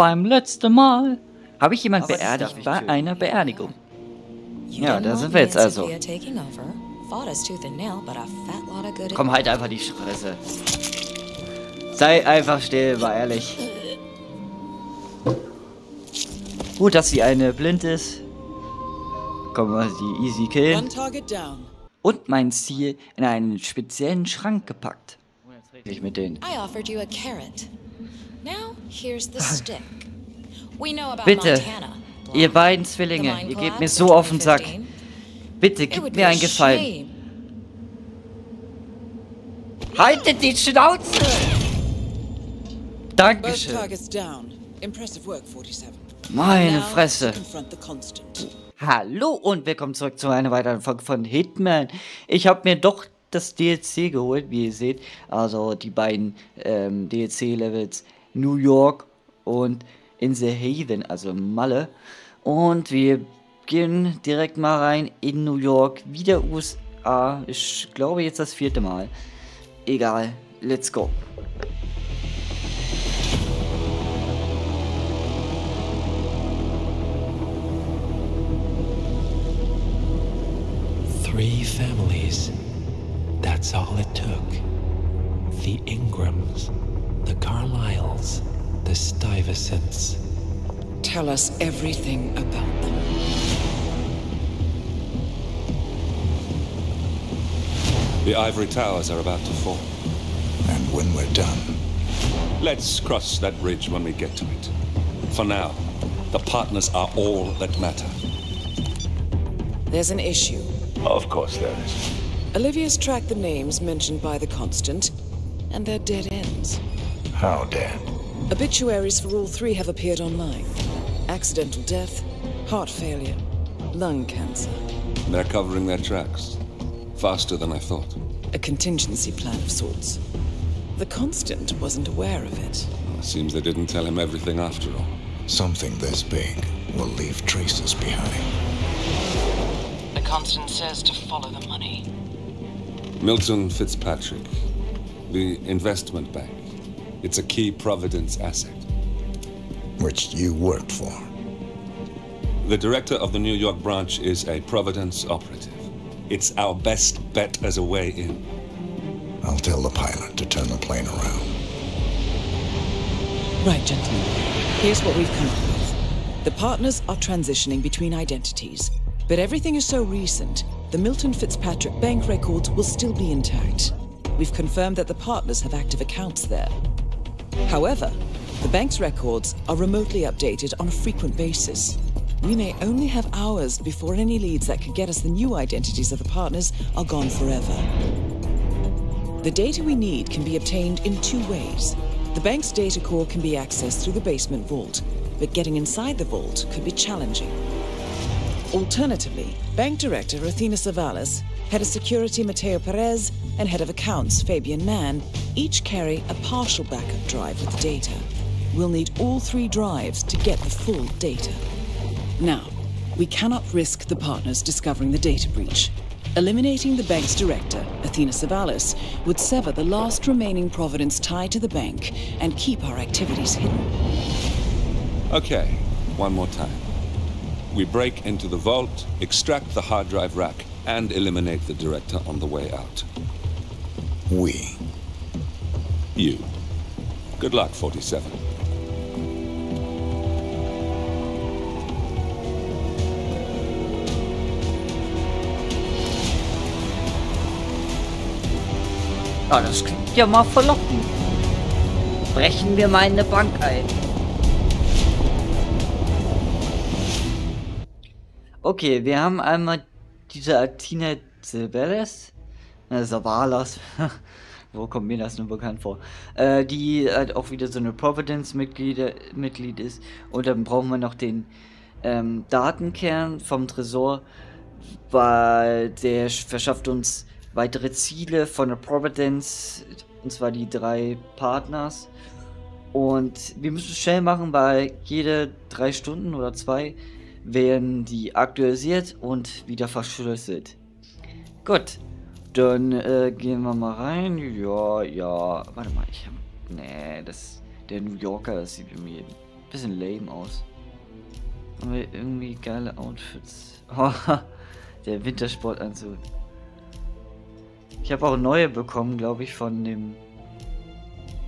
beim letzten Mal. Habe ich jemand beerdigt bei einer Beerdigung? Ja, da sind wir jetzt also. Komm halt einfach die Fresse. Sei einfach still, mal ehrlich. Gut, dass sie eine blind ist. Können wir sie easy down. Und mein Ziel in einen speziellen Schrank gepackt. Ich mit denen. I offered you a carrot. Now, here's the stick. We know about Bitte, Montana. ihr beiden The Zwillinge, ihr gebt mir so auf den Sack. 2015. Bitte, would mir einen Gefallen. Haltet die Schnauze! Dankeschön. targets down. Impressive work, 47. Meine Fresse. Hallo und willkommen zurück zu einer weiteren Folge von Hitman. Ich habe mir doch das DLC geholt, wie ihr seht. Also die beiden ähm, DLC-Levels New York und in the Haven, also Malle. Und wir gehen direkt mal rein in New York, wieder USA. Ich glaube jetzt das vierte Mal. Egal, let's go. Three families. That's all it took. The Ingrams, the Carlyles, the Stuyvesants. Tell us everything about them. The ivory towers are about to fall. And when we're done, Let's cross that bridge when we get to it. For now, the partners are all that matter. There's an issue. Of course there is. Olivia's tracked the names mentioned by the constant, and they're dead ends. How dead? Obituaries for all three have appeared online. Accidental death, heart failure, lung cancer. They're covering their tracks. Faster than I thought. A contingency plan of sorts. The constant wasn't aware of it. Seems they didn't tell him everything after all. Something this big will leave traces behind. The Constant says to follow the money. Milton Fitzpatrick, the investment bank. It's a key Providence asset. Which you worked for. The director of the New York branch is a Providence operative. It's our best bet as a way in. I'll tell the pilot to turn the plane around. Right, gentlemen. Here's what we've come up with. The partners are transitioning between identities, but everything is so recent, the Milton Fitzpatrick bank records will still be intact. We've confirmed that the partners have active accounts there. However, the bank's records are remotely updated on a frequent basis. We may only have hours before any leads that could get us the new identities of the partners are gone forever. The data we need can be obtained in two ways. The bank's data core can be accessed through the basement vault, but getting inside the vault could be challenging. Alternatively, Bank Director Athena Savalas, Head of Security Mateo Perez, and Head of Accounts Fabian Mann each carry a partial backup drive with the data. We'll need all three drives to get the full data. Now, we cannot risk the partners discovering the data breach. Eliminating the bank's director, Athena Savalas, would sever the last remaining Providence tie to the bank and keep our activities hidden. Okay, one more time. We break into the vault, extract the hard drive rack, and eliminate the director on the way out. We. You. Good luck, 47. Ja, das klingt ja mal verlockend. Brechen wir mal in eine Bank ein. Okay, wir haben einmal diese Athena Silveres. Äh, Savalas. Wo kommt mir das nur bekannt vor? Äh, die halt auch wieder so eine Providence-Mitglied Mitglied ist. Und dann brauchen wir noch den ähm, Datenkern vom Tresor, weil der verschafft uns weitere Ziele von der Providence, und zwar die drei Partners. Und wir müssen schnell machen, weil jede drei Stunden oder zwei werden die aktualisiert und wieder verschlüsselt. Gut, dann äh, gehen wir mal rein. Ja, ja, warte mal, ich hab, nee, das, der New Yorker, das sieht mir bisschen lame aus. Aber irgendwie geile Outfits. Oh, der Wintersportanzug. Ich habe auch neue bekommen, glaube ich, von dem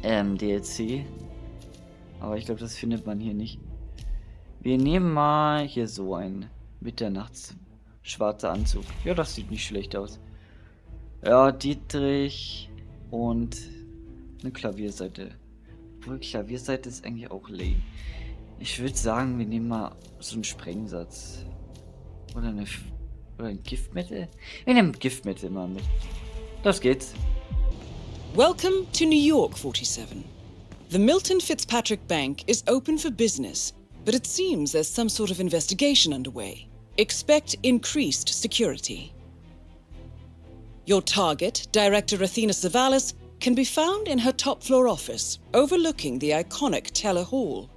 ähm, DLC. Aber ich glaube, das findet man hier nicht. Wir nehmen mal hier so ein Mitternachts schwarzer Anzug. Ja, das sieht nicht schlecht aus. Ja, Dietrich und eine Klavierseite. Obwohl Klavierseite ist eigentlich auch lame. Ich würde sagen, wir nehmen mal so einen Sprengsatz. Oder eine oder ein Giftmittel? Wir nehmen Giftmittel mal mit. Das geht's. Welcome to New York, 47. The Milton Fitzpatrick Bank is open for business, but it seems there's some sort of investigation underway. Expect increased security. Your target, Director Athena Savalas, can be found in her top floor office, overlooking the iconic Teller Hall.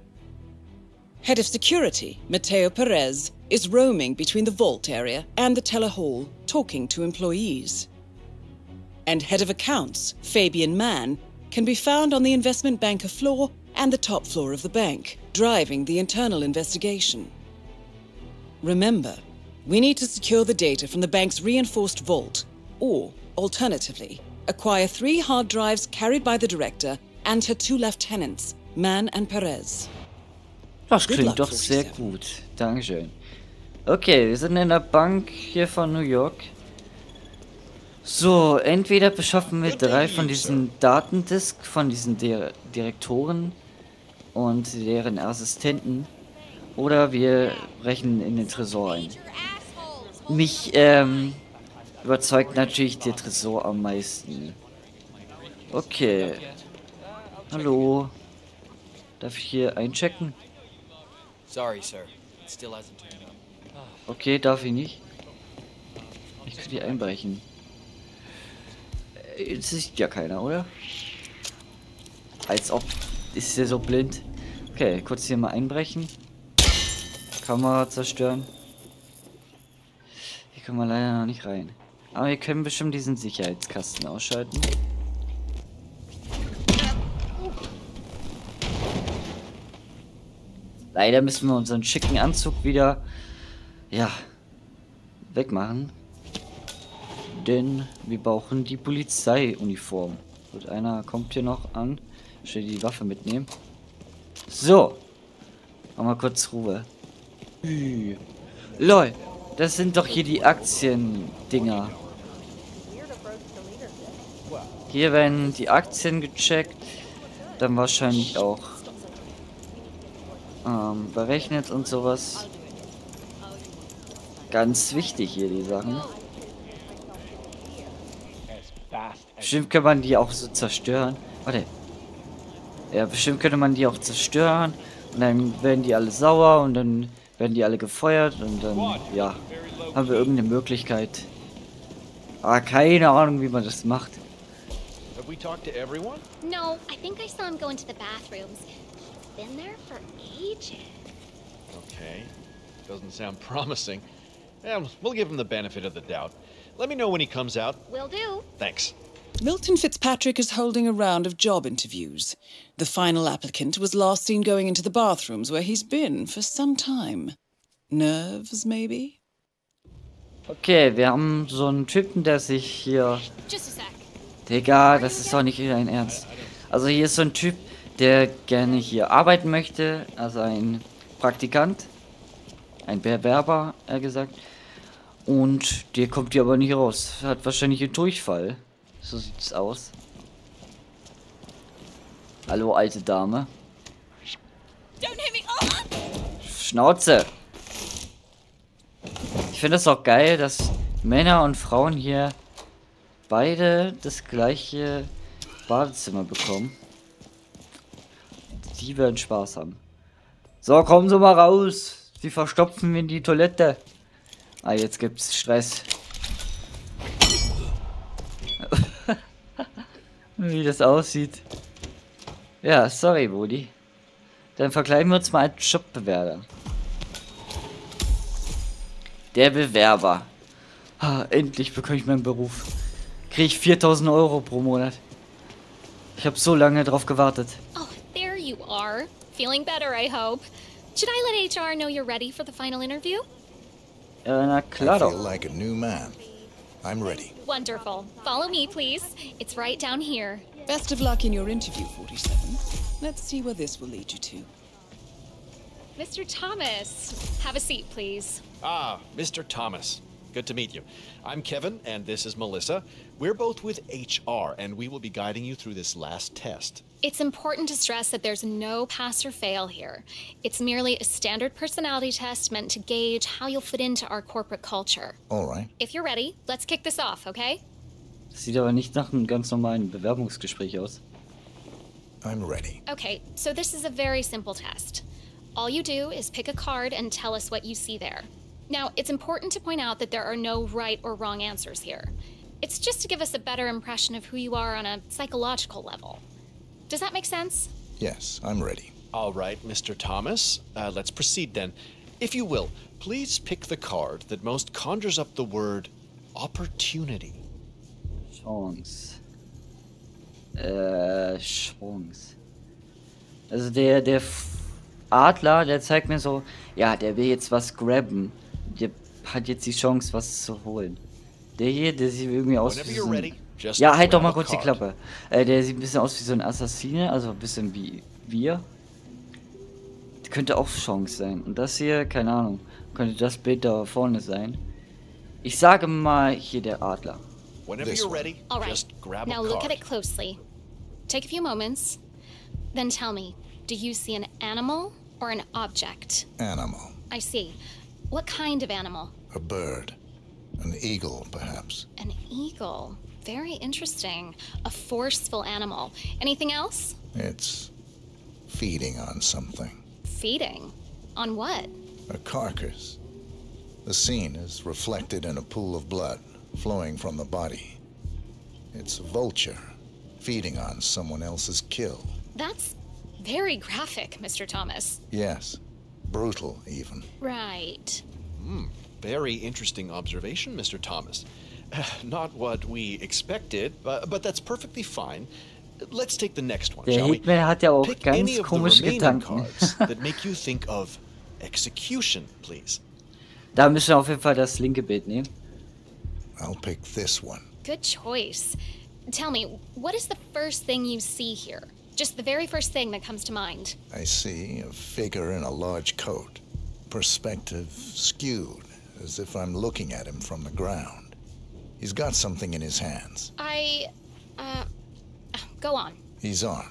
Head of Security, Mateo Perez, is roaming between the vault area and the Teller Hall, talking to employees. And Head of Accounts, Fabian Mann, can be found on the investment banker floor and the top floor of the bank, driving the internal investigation. Remember, we need to secure the data from the bank's reinforced vault, or, alternatively, acquire three hard drives carried by the director and her two lieutenants, Mann and Perez. Das Good klingt luck, doch sehr 47. gut. Dankeschön. Okay, wir sind in der Bank hier von New York. So, entweder beschaffen wir drei von diesen Datendisk von diesen Dir Direktoren und deren Assistenten. Oder wir brechen in den Tresor ein. Mich ähm, überzeugt natürlich der Tresor am meisten. Okay. Hallo. Darf ich hier einchecken? Sorry, sir. Still hasn't turned up. Okay, darf ich nicht. Ich kann hier einbrechen. Äh, Jetzt sieht ja keiner, oder? Als ob. Ist der so blind? Okay, kurz hier mal einbrechen. Kamera zerstören. Hier können wir leider noch nicht rein. Aber wir können bestimmt diesen Sicherheitskasten ausschalten. Leider müssen wir unseren schicken Anzug wieder, ja, wegmachen. Denn wir brauchen die Polizeiuniform. Gut, einer kommt hier noch an. Ich will die Waffe mitnehmen. So. Machen wir kurz Ruhe. Lol. Das sind doch hier die Aktien-Dinger. Hier werden die Aktien gecheckt. Dann wahrscheinlich auch ähm, berechnet und sowas. Ganz wichtig hier die Sachen. Bestimmt kann man die auch so zerstören. Warte. Ja, bestimmt könnte man die auch zerstören. Und dann werden die alle sauer und dann werden die alle gefeuert und dann, ja, haben wir irgendeine Möglichkeit. Aber keine Ahnung, wie man das macht. Have we talked to everyone? No, I think I saw him go into the bathrooms. He's been there for ages. Okay. Doesn't sound promising. Yeah, we'll give him the benefit of the doubt. Let me know when he comes out. Will do. Thanks. Milton Fitzpatrick is holding a round of job interviews. The final applicant was last seen going into the bathrooms where he's been for some time. Nerves, maybe? Okay, wir haben so einen Typen, der sich hier Just a sec. Digga, das ist doch nicht dein Ernst. Also hier ist so ein Typ, der gerne hier arbeiten möchte. Also ein Praktikant. Ein Bewerber, eher gesagt. Und der kommt hier aber nicht raus. Hat wahrscheinlich einen Durchfall. So sieht's aus. Hallo, alte Dame. Oh! Schnauze! Ich finde es auch geil, dass Männer und Frauen hier beide das gleiche Badezimmer bekommen. Die werden Spaß haben. So, kommen Sie mal raus. Sie verstopfen mir die Toilette. Ah, jetzt gibt's Stress. Wie das aussieht. Ja, sorry, Brudi. Dann vergleichen wir uns mal als Jobbewerber. Der Bewerber. Ah, endlich bekomme ich meinen Beruf. Kriege ich 4000 Euro pro Monat. Ich habe so lange drauf gewartet. Oh, there you are. Feeling better, I hope. Should I let HR know you're ready for the final interview? Äh, na klar I feel doch. like a new man. I'm ready. Wonderful. Follow me, please. It's right down here. Best of luck in your interview, 47. Let's see where this will lead you to. Mr. Thomas, have a seat, please. Ah, Mr. Thomas. Good to meet you. I'm Kevin, and this is Melissa. We're both with HR, and we will be guiding you through this last test. It's important to stress that there's no pass or fail here. It's merely a standard personality test meant to gauge how you'll fit into our corporate culture. All right. If you're ready, let's kick this off, okay? Sieht aber nicht nach einem ganz normalen Bewerbungsgespräch aus. I'm ready. Okay, so this is a very simple test. All you do is pick a card and tell us what you see there. Now, it's important to point out that there are no right or wrong answers here. It's just to give us a better impression of who you are on a psychological level. Does that make sense? Yes, I'm ready. All right, Mr. Thomas. Uh, let's proceed then. If you will, please pick the card that most conjures up the word opportunity. Chance. Äh, Chance. Also der, der Adler, der zeigt mir so, ja, der will jetzt was grabben. Der hat jetzt die Chance, was zu holen. Der hier, der sieht irgendwie aus wie so ein... just Ja, halt doch mal kurz die. Klappe. Äh, der sieht ein bisschen aus wie so ein Assassine, also ein bisschen wie wir. Könnte auch Chance sein. Und das hier, keine Ahnung, könnte das Bild da vorne sein. Ich sage mal hier der Adler. Whenever you're ready, All right. just grab now a look at it closely. Take a few moments. Then tell me, do you see an animal or an object? Animal. I see. What kind of animal? A bird. An eagle, perhaps. An eagle. Very interesting. A forceful animal. Anything else? It's feeding on something. Feeding. On what? A carcass. The scene is reflected in a pool of blood flowing from the body. It's a vulture feeding on someone else's kill. That's very graphic, Mr. Thomas. Yes, brutal even. Right. Hmm. Very interesting observation, Mr. Thomas. Not what we expected, but, but that's perfectly fine. Let's take the next one, Der shall we? Hitman hat ja auch Pick any ganz of the komische remaining Gedanken. cards that make you think of execution, please. Da müssen wir auf jeden Fall das linke Bild nehmen. I'll pick this one. Good choice. Tell me, what is the first thing you see here? Just the very first thing that comes to mind. I see a figure in a large coat, perspective skewed, as if I'm looking at him from the ground. He's got something in his hands. I. Uh. Go on. He's armed,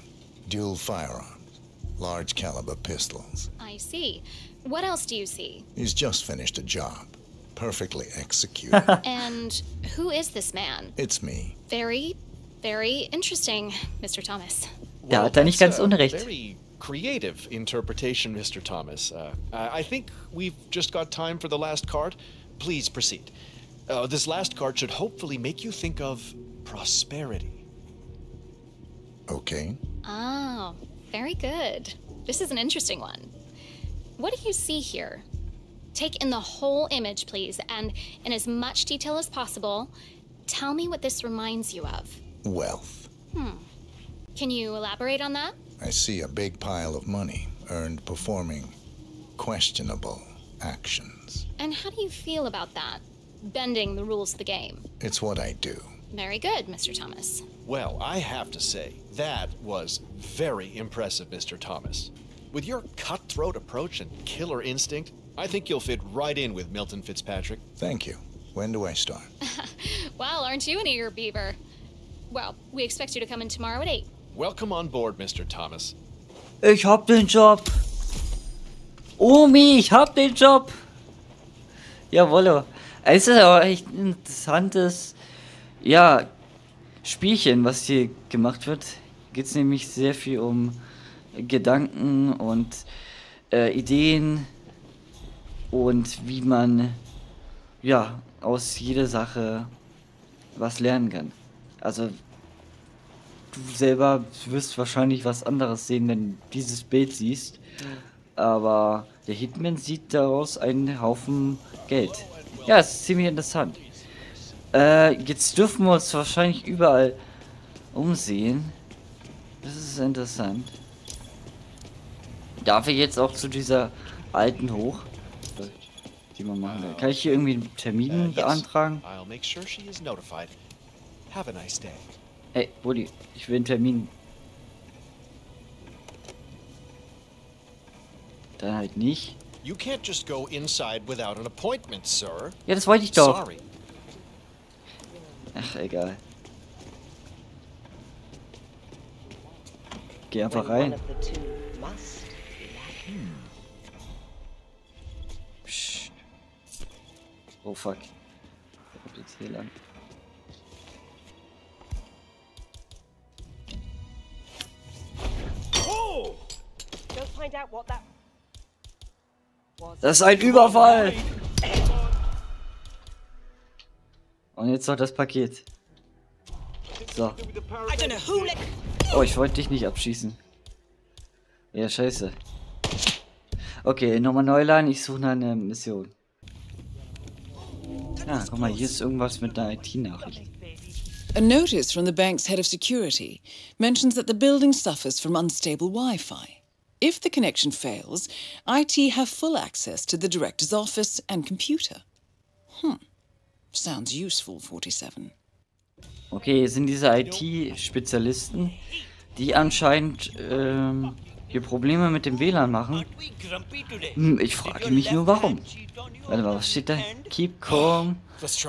dual firearms, large caliber pistols. I see. What else do you see? He's just finished a job, perfectly executed. And who is this man? it's me. Very, very interesting, Mr. Thomas. Da hat er nicht ganz unrecht. Very creative interpretation, Mr. Thomas. Uh, I I think we've just got time for the last card. Please proceed. Uh, this last card should hopefully make you think of prosperity. Okay. Oh, very good. This is an interesting one. What do you see here? Take in the whole image, please, and in as much detail as possible, tell me what this reminds you of. Wealth. Hmm. Can you elaborate on that? I see a big pile of money earned performing questionable actions. And how do you feel about that? Bending the rules of the game. It's what I do. Very good, Mr. Thomas. Well, I have to say, that was very impressive, Mr. Thomas. With your cutthroat approach and killer instinct, I think you'll fit right in with Milton Fitzpatrick. Thank you. When do I start? Well, aren't you an eager beaver? Well, we expect you to come in tomorrow at 8. Welcome on board, Mr. Thomas. Ich hab den Job. Omi, ich hab den Job. Jawolle. Es ist aber echt ein interessantes, ja, Spielchen, was hier gemacht wird. Geht es nämlich sehr viel um Gedanken und äh, Ideen und wie man, ja, aus jeder Sache was lernen kann. Also du selber wirst wahrscheinlich was anderes sehen, wenn du dieses Bild siehst. Aber der Hitman sieht daraus einen Haufen Geld. Ja, es ist ziemlich interessant. Äh, jetzt dürfen wir uns wahrscheinlich überall umsehen. Das ist interessant. Darf ich jetzt auch zu dieser alten hoch? Die man machen will. Kann ich hier irgendwie einen Termin yes. beantragen? I'll make sure she is notified. Have a nice day. Ey, Buddy, ich will einen Termin. Dann halt nicht. You can't just go inside without an appointment, sir. Ja, das wollte ich doch. Sorry. Ach, egal. Geh einfach rein. Psst. Oh fuck. Der kommt jetzt hier lang. Don't find out what that Das ist ein Überfall! Und jetzt noch das Paket. So. Oh, ich wollte dich nicht abschießen. Ja, scheiße. Okay, nochmal neu laden. Ich suche einer Mission. Ah, guck mal, hier ist irgendwas mit einer IT-Nachricht. A notice from the bank's head of security mentions that the building suffers from unstable Wi Fi. If the connection fails, IT have full access to the director's office and computer. Hmm. Sounds useful, 47. Okay, sind diese IT-Spezialisten, die anscheinend ähm, hier Probleme mit dem WLAN machen. Hm, ich frage mich nur warum. Warte mal, was steht da? Keep calm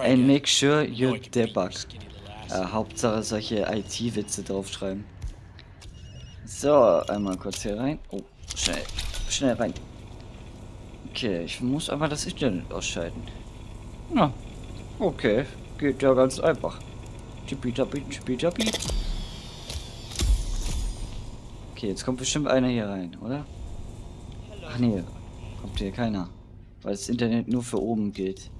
and make sure you debug. Äh, Hauptsache solche IT-Witze draufschreiben. So, einmal kurz hier rein. Oh, schnell, schnell rein. Okay, ich muss aber das Internet ausschalten. Na, okay, geht ja ganz einfach. Tippitappi, tippitappi. Okay, jetzt kommt bestimmt einer hier rein, oder? Ach nee, kommt hier keiner. Weil das Internet nur für oben gilt.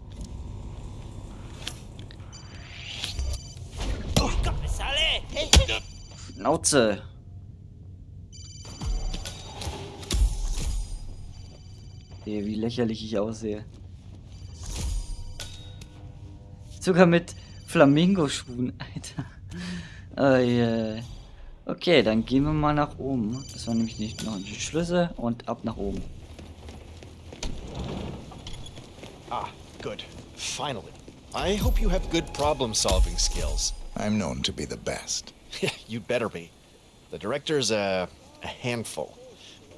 Schnauze! Hey, wie lächerlich ich aussehe. Sogar mit Flamingo-Schuhen, Alter. Oh, yeah. Okay, dann gehen wir mal nach oben. Das war nämlich nicht noch die Schlüssel und ab nach oben. Ah, good. Finally. I hope you have good problem-solving skills. I'm known to be the best. You'd better be. The director's a, a handful.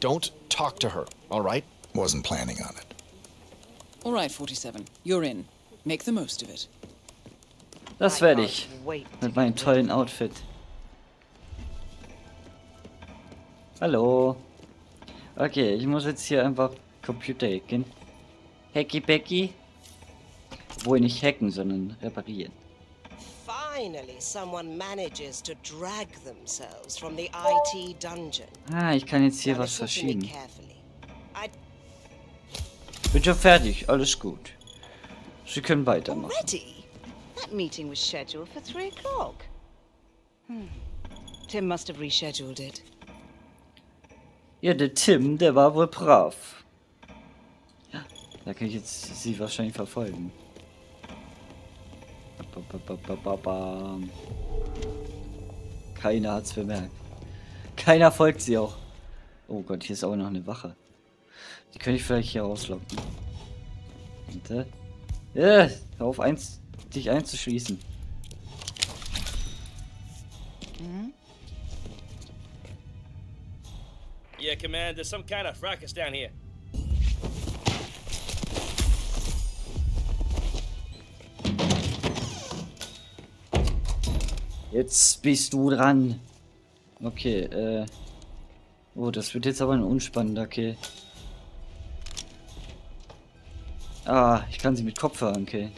Don't talk to her, all right? Wasn't planning on it. All right, 47. You're in. Make the most of it. Das werde ich. Mit meinem tollen Outfit. Hallo. Okay, ich muss jetzt hier einfach Computer hacken. Hacky Becky. Obwohl nicht hacken, sondern reparieren. Finally, someone manages to drag themselves from the IT dungeon. Ah, ich kann jetzt hier was verschieben. Carefully. I Bin schon fertig, alles gut. Sie können weitermachen. Already? That meeting was scheduled for three o'clock. Hmm. Tim must have rescheduled it. Ja, der Tim, der war wohl brav. Ja, da kann ich jetzt sie wahrscheinlich verfolgen. Keiner hat's bemerkt. Keiner folgt sie auch. Oh Gott, hier ist auch noch eine Wache. Die könnte ich vielleicht hier rauslocken. Warte. Ja, hör auf eins, dich einzuschließen. Yeah, Command, there's some kind of fracas down here. Jetzt bist du dran. Okay, äh. Oh, das wird jetzt aber ein unspannender Kill. Ah, ich kann sie mit Kopfhörern killen.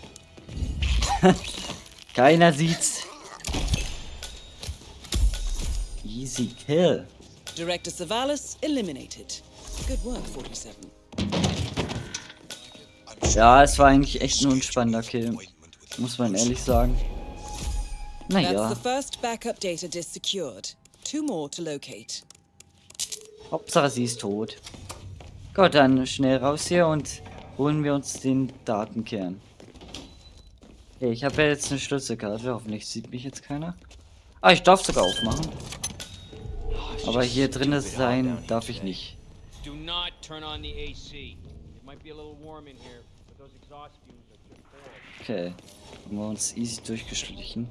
Keiner sieht's. Easy Kill. Director Savalas eliminated. Good work, 47. Ja, es war eigentlich echt ein unspannender Kill. Muss man ehrlich sagen. That's Naja, the first backup data disk secured. Two more to locate. Hauptsache sie ist tot. Gut, dann schnell raus hier und holen wir uns den Datenkern. Okay, ich habe ja jetzt eine Schlüsselkarte. Hoffentlich sieht mich jetzt keiner. Ah, ich darf sogar aufmachen. Aber hier drin sein darf ich nicht. Do not turn on the AC. It might be a little warm in here, but those exhaust fumes are horrible. Okay. Haben wir uns easy durchgeschlichen.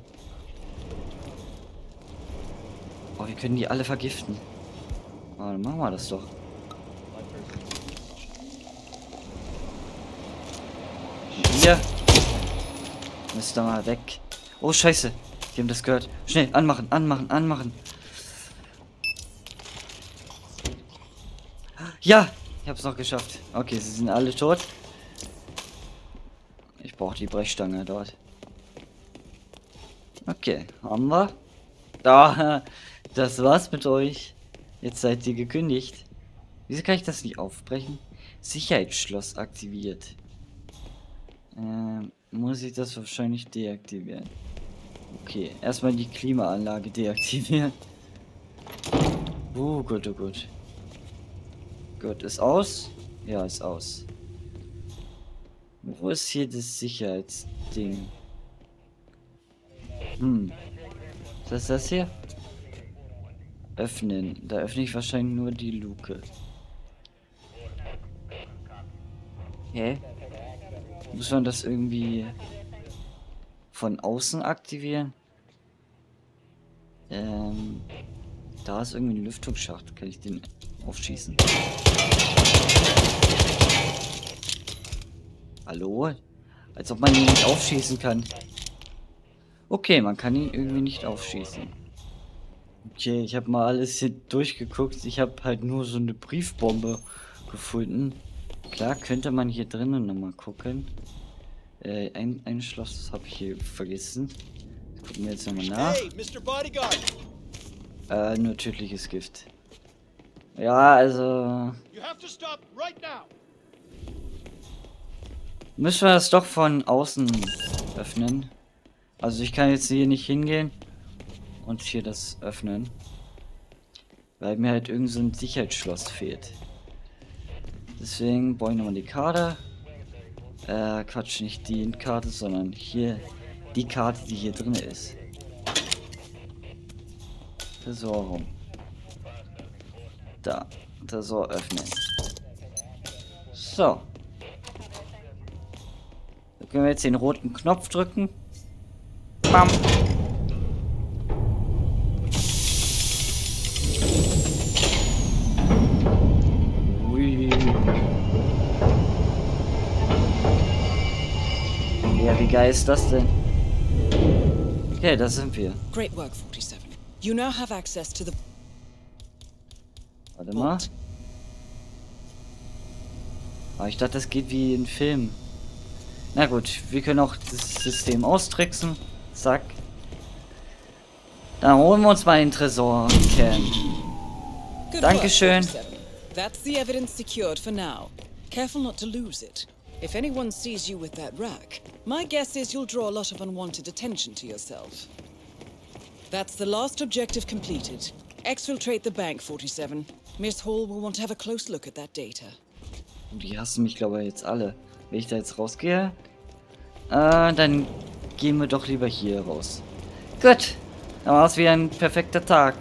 Oh, wir können die alle vergiften. Oh, dann machen wir das doch. Hier. Müsst ihr mal weg. Oh, scheiße. Die haben das gehört. Schnell, anmachen, anmachen, anmachen. Ja, ich hab's noch geschafft. Okay, sie sind alle tot. Ich brauche die Brechstange dort. Okay, haben wir. Da, das war's mit euch. Jetzt seid ihr gekündigt. Wieso kann ich das nicht aufbrechen? Sicherheitsschloss aktiviert. Ähm, muss ich das wahrscheinlich deaktivieren. Okay, erstmal die Klimaanlage deaktivieren. Oh gut, oh gut. Gut, ist aus? Ja, ist aus. Wo ist hier das Sicherheitsding? Hm. Was ist das hier? Öffnen. Da öffne ich wahrscheinlich nur die Luke. Hä? Muss man das irgendwie von außen aktivieren? Ähm, da ist irgendwie ein Lüftungsschacht. Kann ich den aufschießen? Hallo? Als ob man ihn nicht aufschießen kann. Okay, man kann ihn irgendwie nicht aufschießen. Okay, ich habe mal alles hier durchgeguckt. Ich habe halt nur so eine Briefbombe gefunden. Klar, könnte man hier drinnen nochmal gucken. Äh, ein, ein Schloss habe ich hier vergessen. Das gucken wir jetzt nochmal nach. Hey, Mr. Bodyguard! Äh, nur tödliches Gift. Ja, also... Right. Müssen wir das doch von außen öffnen. Also ich kann jetzt hier nicht hingehen und hier das öffnen. Weil mir halt irgend so ein Sicherheitsschloss fehlt. Deswegen brauche ich nochmal die Karte. Äh, Quatsch, nicht die Karte, sondern hier die Karte, die hier drin ist. Tresor Da. Tresor öffnen. So. Da können wir jetzt den roten Knopf drücken. Bam. Ist das denn? Okay, da sind wir. Great work, 47. You now have access to the Warte mal. Ah, ich dachte, das geht wie in Film. Na gut, wir können auch das System austricksen. Zack. Dann holen wir uns mal den Tresor, Ken. Dankeschön. Work, 47. That's the evidence secured for now. Careful not to lose it. If anyone sees you with that rack, my guess is you'll draw a lot of unwanted attention to yourself. That's the last objective completed. Exfiltrate the bank, 47. Miss Hall will want to have a close look at that data. Die hassen mich, glaube ich, jetzt alle. Wenn ich da jetzt rausgehe, äh, dann gehen wir doch lieber hier raus. Gut, dann war es wieder ein perfekter Tag.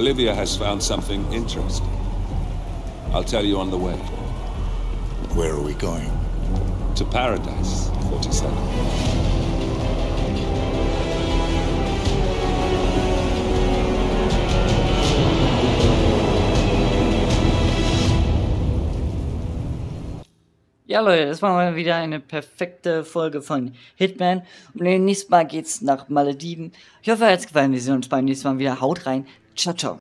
Olivia has found something interesting. I'll tell you on the way. Where are we going? To paradise, 47. Ja, Leute, das war mal wieder eine perfekte Folge von Hitman. Und nächstes Mal geht's nach Malediven. Ich hoffe, euch hat's gefallen. Wir sehen uns beim nächsten Mal wieder. Haut rein. Czaczo.